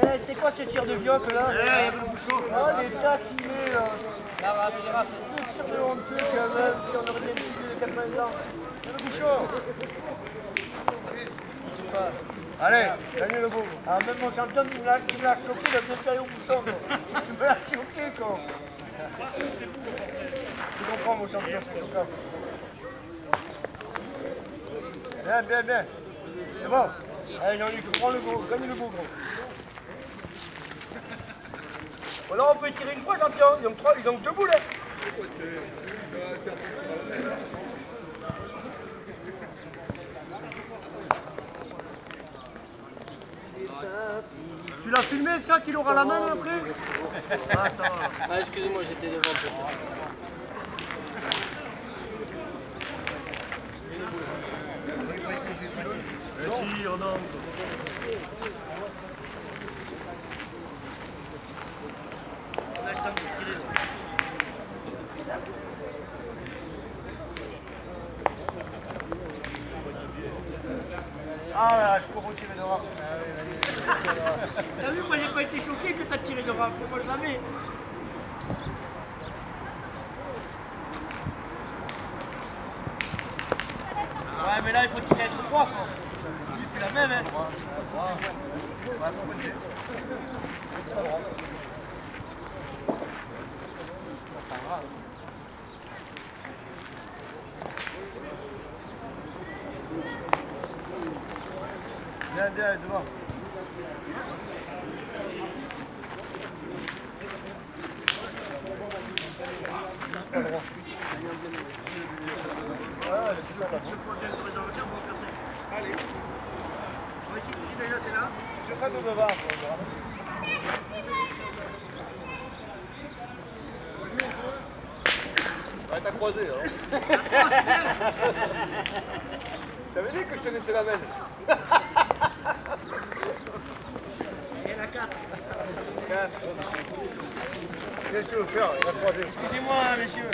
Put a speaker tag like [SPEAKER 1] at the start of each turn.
[SPEAKER 1] Eh, c'est quoi ce tir de oh, les gars qui c'est ce tir de honteux quand même, qui bien dit de 80 ans.
[SPEAKER 2] Le bouchon Allez, gagnez le bout.
[SPEAKER 1] Ah, même mon champion, tu me l'as choqué, il a bien fait au bousson. Tu me l'as choqué, quoi. Tu comprends, mon champion, c'est choquant.
[SPEAKER 2] Bien, bien, bien. C'est bon.
[SPEAKER 1] Allez, Jean-Luc, prends le gros, gagne le gros, alors, on peut tirer une fois, champion. Ils ont, trois, ils ont deux boules. hein.
[SPEAKER 2] L'as filmé ça qu'il aura la main après Ah ça va.
[SPEAKER 3] Ah, excusez-moi, j'étais devant peut-être.
[SPEAKER 2] Le tir donc.
[SPEAKER 1] On a le temps de tirer.
[SPEAKER 2] Ah là, je peux retirer dehors.
[SPEAKER 1] T'as vu, moi, j'ai pas été choqué que t'as tiré de rap. Moi, je l'avais. Ouais, mais là, il faut tirer être droit, quoi. C'est la même, hein.
[SPEAKER 2] Ça va. Viens, viens, devant. Ah.
[SPEAKER 1] Ouais,
[SPEAKER 2] t'as croisé, hein. T'avais dit que je te laissais la main.
[SPEAKER 1] Il y en a quatre.
[SPEAKER 2] Qu'est-ce que tu veux faire Il va croiser.
[SPEAKER 1] Excusez-moi, messieurs.